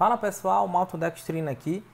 Fala pessoal, Maltodextrina aqui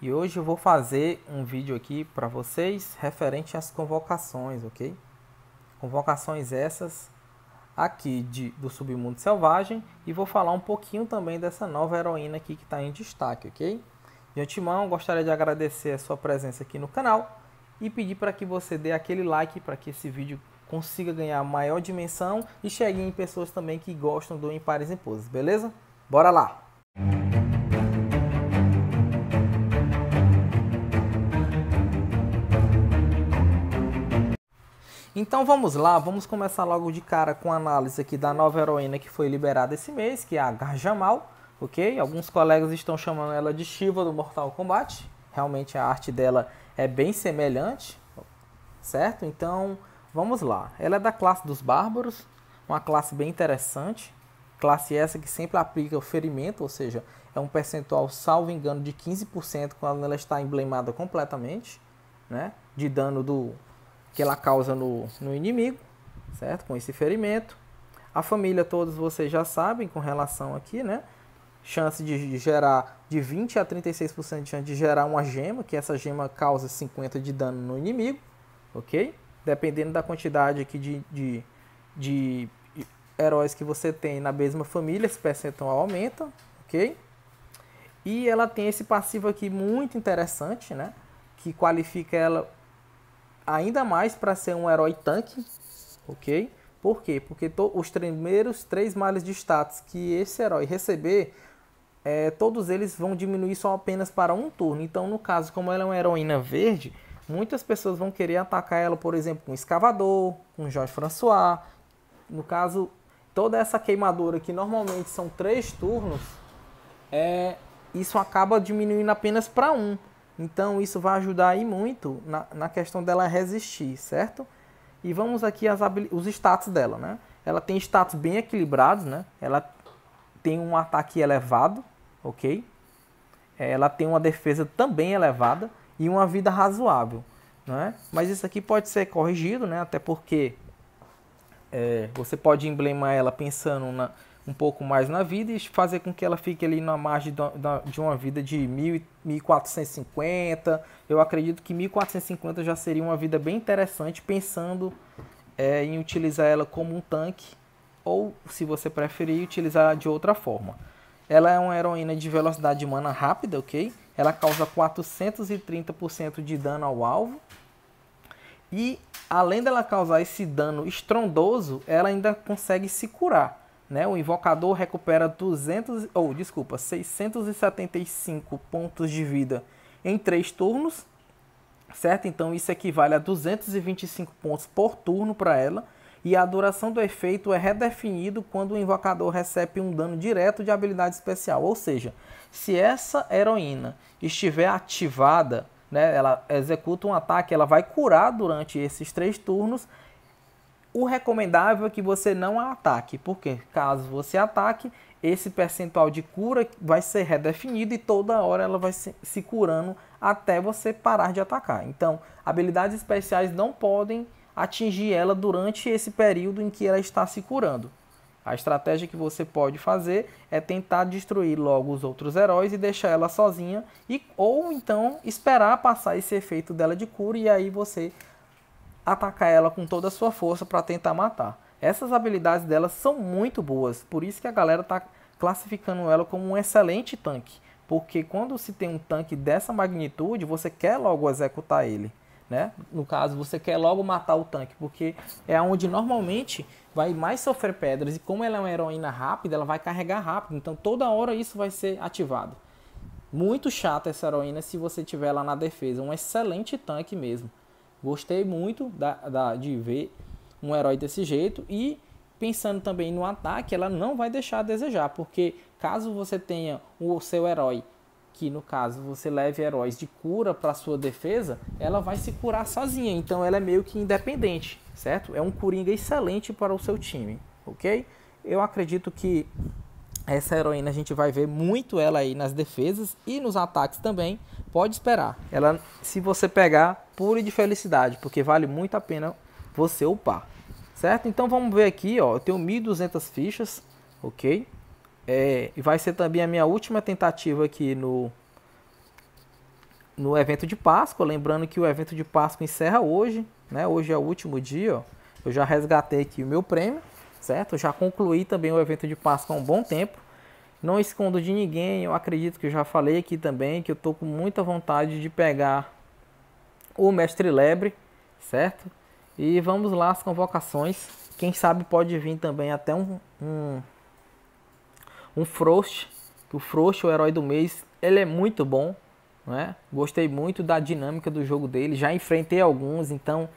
e hoje eu vou fazer um vídeo aqui para vocês referente às convocações, ok? Convocações essas aqui de, do Submundo Selvagem e vou falar um pouquinho também dessa nova heroína aqui que está em destaque, ok? De antemão, gostaria de agradecer a sua presença aqui no canal e pedir para que você dê aquele like para que esse vídeo consiga ganhar maior dimensão e chegue em pessoas também que gostam do Em Pares beleza? Bora lá! Então vamos lá, vamos começar logo de cara com a análise aqui da nova heroína que foi liberada esse mês, que é a Garjamal, ok? Alguns colegas estão chamando ela de Shiva do Mortal Kombat, realmente a arte dela é bem semelhante, certo? Então vamos lá, ela é da classe dos Bárbaros, uma classe bem interessante, classe essa que sempre aplica o ferimento, ou seja, é um percentual, salvo engano, de 15% quando ela está emblemada completamente, né? De dano do que ela causa no, no inimigo, certo? Com esse ferimento. A família, todos vocês já sabem com relação aqui, né? Chance de gerar de 20 a 36% de chance de gerar uma gema, que essa gema causa 50 de dano no inimigo, ok? Dependendo da quantidade aqui de, de, de heróis que você tem na mesma família, esse percentual aumenta, ok? E ela tem esse passivo aqui muito interessante, né? Que qualifica ela ainda mais para ser um herói tanque, ok? Por quê? Porque os primeiros três males de status que esse herói receber, é, todos eles vão diminuir só apenas para um turno. Então, no caso, como ela é uma heroína verde, muitas pessoas vão querer atacar ela, por exemplo, com escavador, com Jorge François. No caso, toda essa queimadura que normalmente são três turnos, é, isso acaba diminuindo apenas para um. Então isso vai ajudar aí muito na, na questão dela resistir, certo? E vamos aqui as os status dela, né? Ela tem status bem equilibrados, né? Ela tem um ataque elevado, ok? É, ela tem uma defesa também elevada e uma vida razoável, né? Mas isso aqui pode ser corrigido, né? Até porque é, você pode emblemar ela pensando na, um pouco mais na vida e fazer com que ela fique ali na margem de uma vida de 1450. Eu acredito que 1450 já seria uma vida bem interessante, pensando é, em utilizar ela como um tanque ou, se você preferir, utilizar de outra forma. Ela é uma heroína de velocidade mana rápida, ok? Ela causa 430% de dano ao alvo. E além dela causar esse dano estrondoso, ela ainda consegue se curar. Né? O invocador recupera 200 ou oh, desculpa, 675 pontos de vida em 3 turnos, certo? Então isso equivale a 225 pontos por turno para ela. E a duração do efeito é redefinido quando o invocador recebe um dano direto de habilidade especial. Ou seja, se essa heroína estiver ativada, né, ela executa um ataque, ela vai curar durante esses três turnos o recomendável é que você não a ataque, porque caso você ataque, esse percentual de cura vai ser redefinido e toda hora ela vai se curando até você parar de atacar. Então, habilidades especiais não podem atingir ela durante esse período em que ela está se curando. A estratégia que você pode fazer é tentar destruir logo os outros heróis e deixar ela sozinha e ou então esperar passar esse efeito dela de cura e aí você atacar ela com toda a sua força para tentar matar. Essas habilidades dela são muito boas, por isso que a galera está classificando ela como um excelente tanque. Porque quando se tem um tanque dessa magnitude, você quer logo executar ele. Né? No caso, você quer logo matar o tanque, porque é onde normalmente vai mais sofrer pedras. E como ela é uma heroína rápida, ela vai carregar rápido. Então toda hora isso vai ser ativado. Muito chata essa heroína se você tiver ela na defesa. Um excelente tanque mesmo. Gostei muito da, da, de ver um herói desse jeito e pensando também no ataque, ela não vai deixar a desejar, porque caso você tenha o seu herói, que no caso você leve heróis de cura para sua defesa, ela vai se curar sozinha, então ela é meio que independente, certo? É um coringa excelente para o seu time, ok? Eu acredito que essa heroína a gente vai ver muito ela aí nas defesas e nos ataques também, pode esperar. Ela, se você pegar, pure de felicidade, porque vale muito a pena você upar. Certo? Então vamos ver aqui, ó, eu tenho 1200 fichas, ok? É, e vai ser também a minha última tentativa aqui no, no evento de Páscoa. Lembrando que o evento de Páscoa encerra hoje, né? Hoje é o último dia, ó. Eu já resgatei aqui o meu prêmio, certo? Eu já concluí também o evento de Páscoa há um bom tempo. Não escondo de ninguém, eu acredito que eu já falei aqui também que eu tô com muita vontade de pegar o Mestre Lebre, certo? E vamos lá as convocações. Quem sabe pode vir também até um um, um Frost, o Frost, o herói do mês, ele é muito bom, né? Gostei muito da dinâmica do jogo dele, já enfrentei alguns, então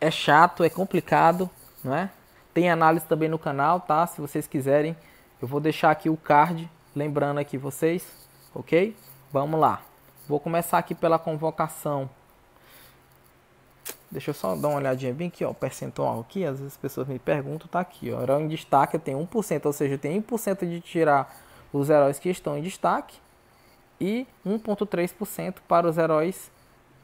é chato, é complicado, não é? Tem análise também no canal, tá? Se vocês quiserem, eu vou deixar aqui o card, lembrando aqui vocês, ok? Vamos lá. Vou começar aqui pela convocação. Deixa eu só dar uma olhadinha bem aqui, ó, percentual aqui, às vezes as pessoas me perguntam, tá aqui, ó, herói em destaque tem 1%, ou seja, tem 1% de tirar os heróis que estão em destaque e 1.3% para os heróis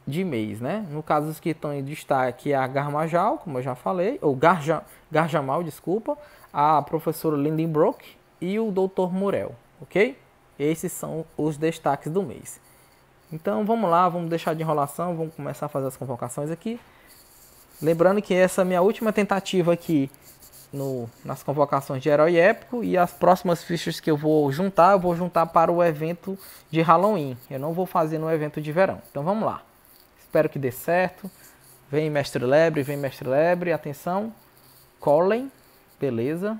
de mês, né? No caso, os que estão em destaque é a Garmajal, como eu já falei, ou Garja, Garjamal, desculpa, a professora Lindenbrook e o Dr. Murel, ok? Esses são os destaques do mês. Então vamos lá, vamos deixar de enrolação, vamos começar a fazer as convocações aqui. Lembrando que essa é a minha última tentativa aqui no, nas convocações de herói épico e as próximas fichas que eu vou juntar, eu vou juntar para o evento de Halloween. Eu não vou fazer no evento de verão. Então vamos lá. Espero que dê certo. Vem Mestre Lebre, vem Mestre Lebre, atenção. Colin, beleza.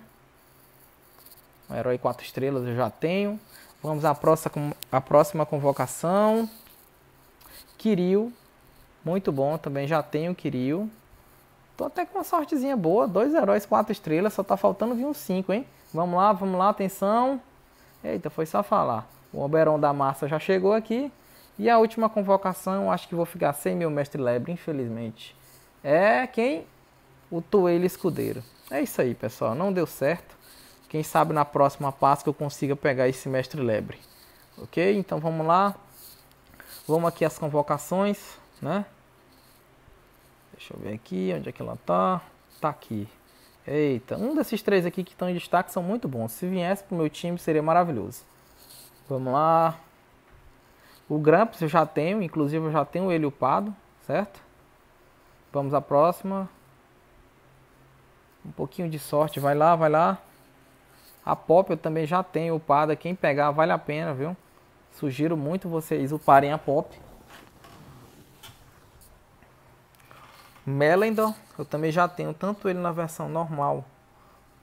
Herói 4 estrelas eu já tenho. Vamos à próxima, à próxima convocação. Kiryu, muito bom, também já tenho Kiryu. Tô até com uma sortezinha boa, dois heróis, quatro estrelas, só tá faltando vir um cinco, hein? Vamos lá, vamos lá, atenção. Eita, foi só falar. O Oberon da Massa já chegou aqui. E a última convocação, acho que vou ficar sem meu mestre Lebre, infelizmente. É quem? O Toelho Escudeiro. É isso aí, pessoal. Não deu certo. Quem sabe na próxima Páscoa eu consiga pegar esse mestre Lebre. Ok? Então vamos lá. Vamos aqui as convocações, né? Deixa eu ver aqui, onde é que ela tá? Tá aqui. Eita, um desses três aqui que estão em destaque são muito bons. Se viesse pro meu time seria maravilhoso. Vamos lá. O Gramps eu já tenho, inclusive eu já tenho ele upado, certo? Vamos à próxima. Um pouquinho de sorte, vai lá, vai lá. A Pop eu também já tenho upada, quem pegar vale a pena, viu? Sugiro muito vocês uparem a Pop. Melendor, eu também já tenho tanto ele na versão normal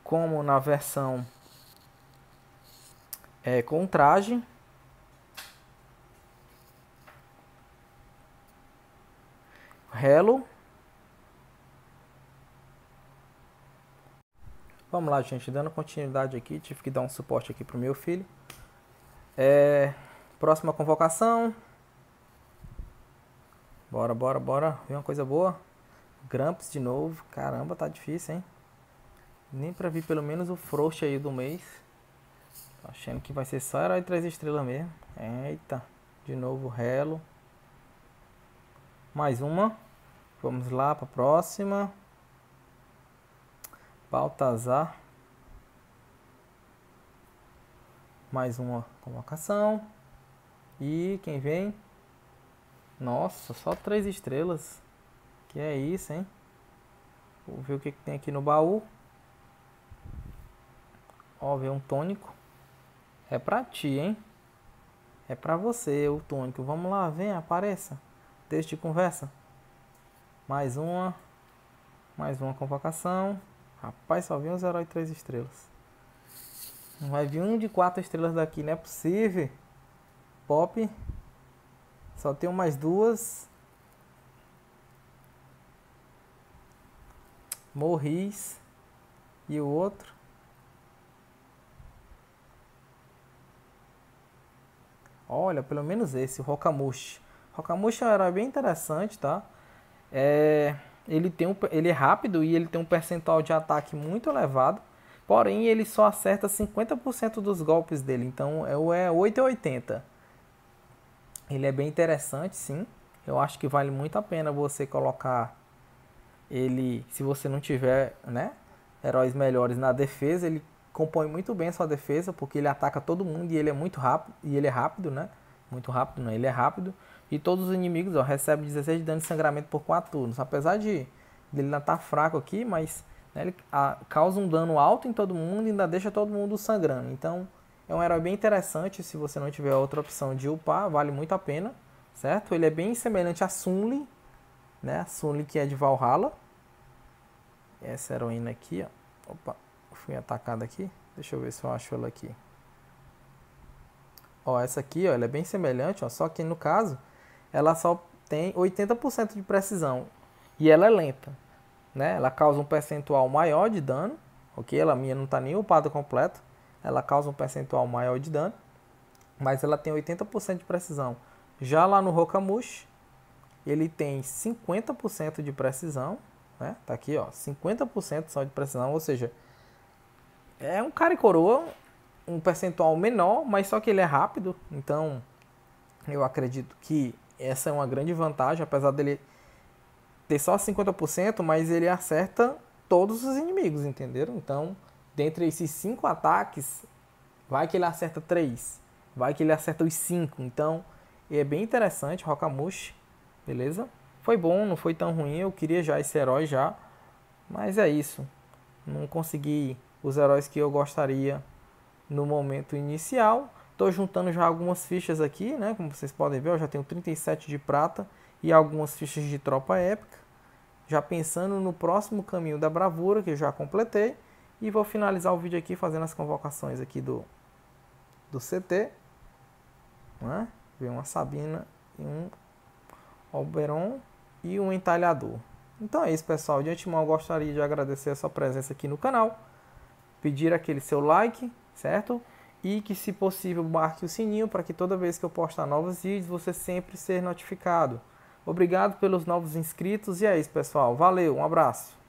como na versão é, com traje. Hello. Vamos lá, gente, dando continuidade aqui, tive que dar um suporte aqui pro meu filho. É, próxima convocação. Bora, bora, bora. Vem uma coisa boa. Gramps de novo. Caramba, tá difícil, hein? Nem pra vir pelo menos o frouxo aí do mês. Tô achando que vai ser só herói 3 estrelas mesmo. Eita. De novo, Relo. Mais uma. Vamos lá para a próxima. Baltazar. Mais uma convocação. E quem vem? Nossa, só três estrelas. Que é isso, hein? Vou ver o que, que tem aqui no baú. Ó, ver um tônico. É pra ti, hein? É pra você, o tônico. Vamos lá, vem, apareça. Deixa de conversa. Mais uma. Mais uma convocação. Rapaz, só vi uns heróis três estrelas. Não vai vir um de quatro estrelas daqui, não é possível. Pop. Só tenho mais duas. Morris. E o outro. Olha, pelo menos esse, o Rocamushi. Rocamushi é herói bem interessante, tá? É, ele, tem um, ele é rápido e ele tem um percentual de ataque muito elevado. Porém, ele só acerta 50% dos golpes dele. Então, é, é 8 ou 80. Ele é bem interessante, sim. Eu acho que vale muito a pena você colocar ele, se você não tiver, né, heróis melhores na defesa, ele compõe muito bem a sua defesa, porque ele ataca todo mundo e ele é muito rápido, e ele é rápido, né? Muito rápido, não, ele é rápido. E todos os inimigos, ó, recebem 16 de dano de sangramento por 4 turnos. Apesar de ele ainda estar tá fraco aqui, mas né, ele a, causa um dano alto em todo mundo e ainda deixa todo mundo sangrando. Então, é um herói bem interessante, se você não tiver outra opção de upar, vale muito a pena, certo? Ele é bem semelhante a Sunli, né? A Sunli que é de Valhalla. Essa heroína aqui, ó. Opa, fui atacado aqui. Deixa eu ver se eu acho ela aqui. Ó, essa aqui, ó, ela é bem semelhante, ó, só que no caso, ela só tem 80% de precisão e ela é lenta, né? Ela causa um percentual maior de dano, ok? Ela minha não está nem upada completo, ela causa um percentual maior de dano, mas ela tem 80% de precisão. Já lá no Rokamushi, ele tem 50% de precisão, né? Tá aqui, ó, 50% só de precisão, ou seja, é um cara e coroa, um percentual menor, mas só que ele é rápido, então eu acredito que essa é uma grande vantagem, apesar dele ter só 50%, mas ele acerta todos os inimigos, entenderam? Então, dentre esses cinco ataques, vai que ele acerta três, vai que ele acerta os cinco. Então, é bem interessante, Rokamushi, beleza? Foi bom, não foi tão ruim, eu queria já esse herói já, mas é isso. Não consegui os heróis que eu gostaria no momento inicial. Estou juntando já algumas fichas aqui, né? Como vocês podem ver, eu já tenho 37 de prata e algumas fichas de tropa épica. Já pensando no próximo caminho da bravura, que eu já completei. E vou finalizar o vídeo aqui fazendo as convocações aqui do, do CT. Né? Vem uma Sabina e um Oberon e um entalhador. Então é isso, pessoal. De antemão, gostaria de agradecer a sua presença aqui no canal. Pedir aquele seu like, certo? E que, se possível, marque o sininho para que toda vez que eu postar novos vídeos, você sempre ser notificado. Obrigado pelos novos inscritos e é isso, pessoal. Valeu, um abraço.